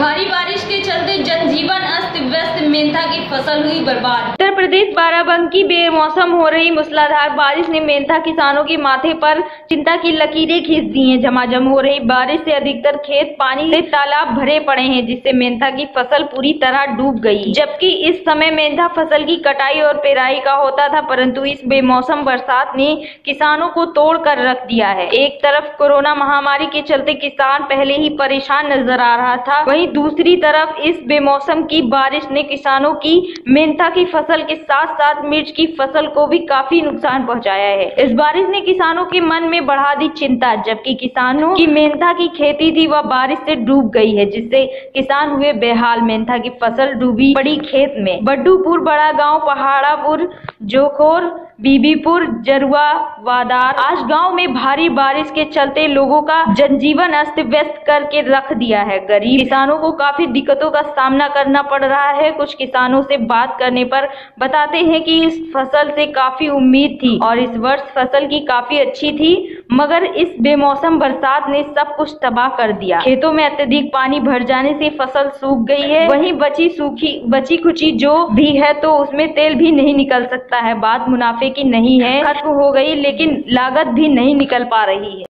भारी बारिश के चलते जनजीवन अस्त व्यस्त मेंथा की फ़सल हुई बर्बाद। उत्तर प्रदेश बाराबंकी बेमौसम हो रही मूसलाधार बारिश ने मेंथा किसानों के माथे पर चिंता की लकीरें खींच दी हैं। झमाझम हो रही बारिश से अधिकतर खेत पानी से तालाब भरे पड़े हैं, जिससे मेंथा की फ़सल पूरी तरह डूब गई। जबकि इस समय मेंथा फ़सल की कटाई और पेराई का होता था, परंतु इस बेमौसम बरसात ने किसानों को तोड़ कर रख दिया है। एक तरफ़ कोरोना महामारी के चलते किसान पहले ही परेशान नज़र आ रहा था, वहीं दूसरी तरफ़ इस बेमौसम की बारिश ने किसानों की मेंथा की फ़सल के साथ साथ मिर्च की फ़सल को भी काफ़ी नुकसान पहुँचाया है। इस बारिश ने किसानों के मन में बढ़ा दी चिंता, जबकि किसानों की मेंथा की खेती थी, वह बारिश से डूब गई है, जिससे किसान हुए बेहाल। मेंथा की फ़सल डूबी पड़ी खेत में। बड्डूपुर बड़ा गाँव पहाड़ापुर जोखोर, बीबीपुर, जरुआ, वादार, आज गाँव में भारी बारिश के चलते लोगों का जनजीवन अस्त व्यस्त करके रख दिया है। गरीब किसानों को काफ़ी दिक्कतों का सामना करना पड़ रहा है। कुछ किसानों से बात करने पर बताते हैं कि इस फ़सल से काफ़ी उम्मीद थी और इस वर्ष फ़सल की काफ़ी अच्छी थी। मगर इस बेमौसम बरसात ने सब कुछ तबाह कर दिया। खेतों में अत्यधिक पानी भर जाने से फ़सल सूख गई है। वहीं बची सूखी, बची खुची जो भी है तो उसमें तेल भी नहीं निकल सकता है। बात मुनाफे की नहीं है। खत्म हो गई, लेकिन लागत भी नहीं निकल पा रही है।